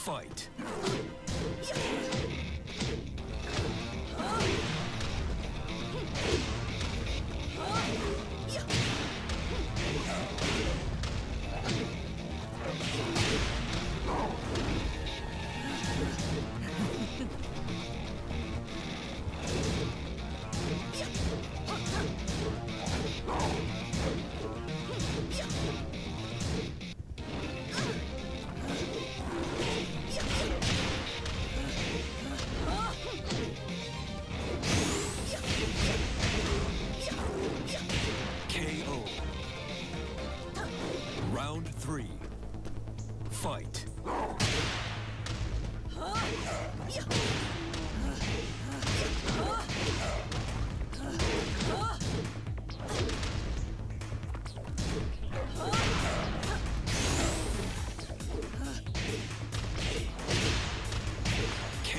Fight.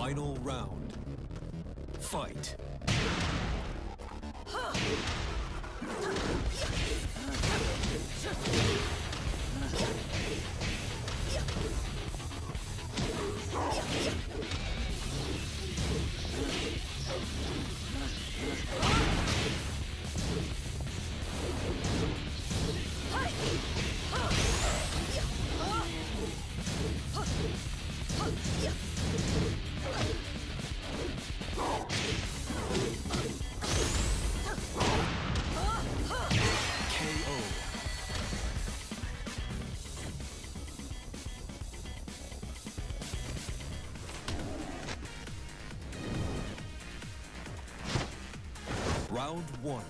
Final round. Fight. One.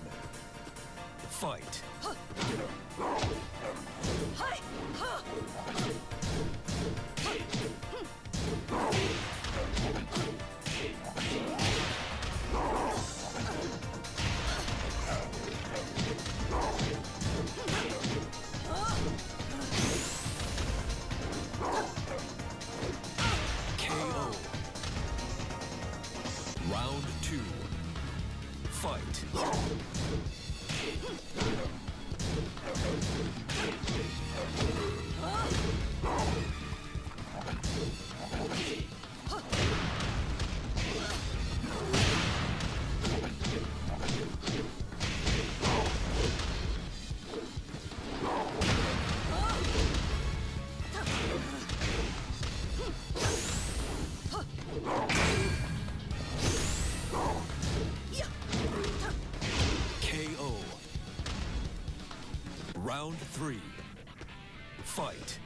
Fight. Round three. Fight.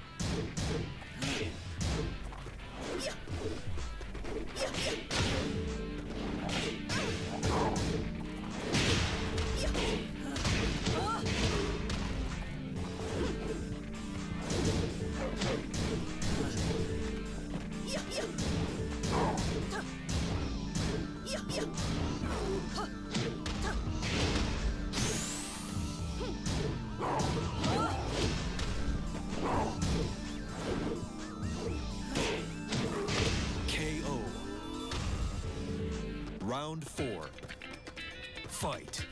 Round four. Fight.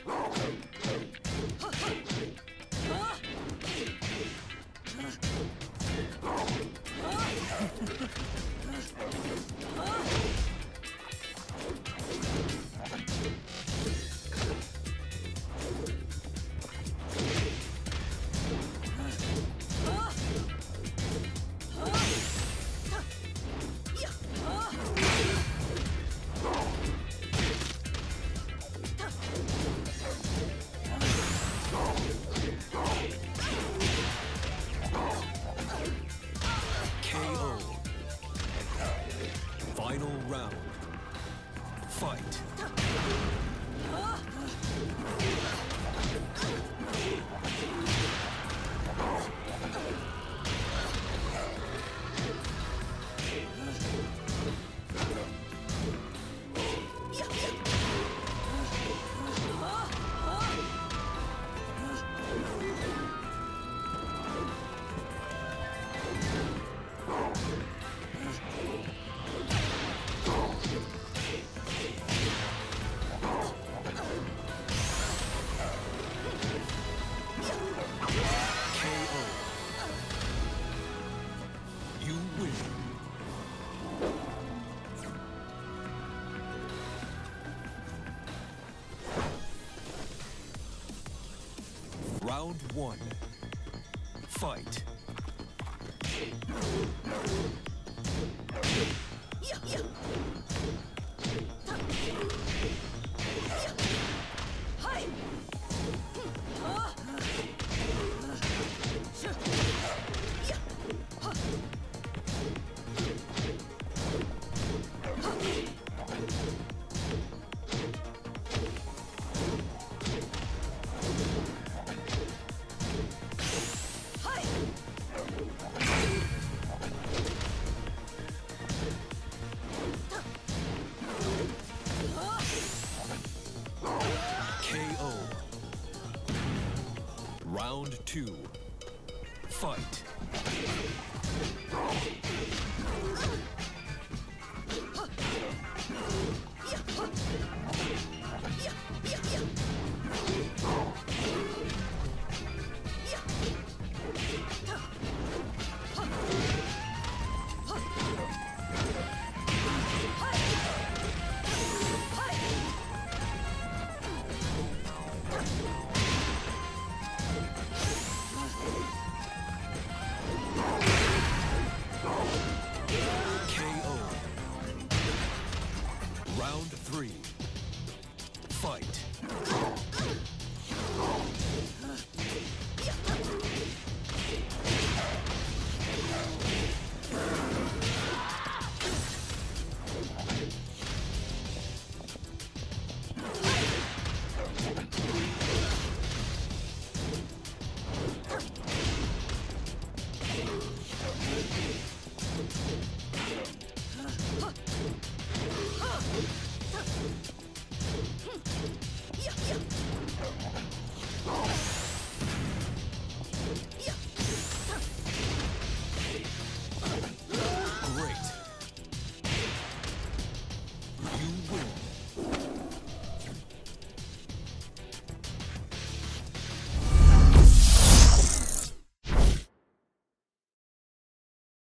One. Fight. Round two. Fight.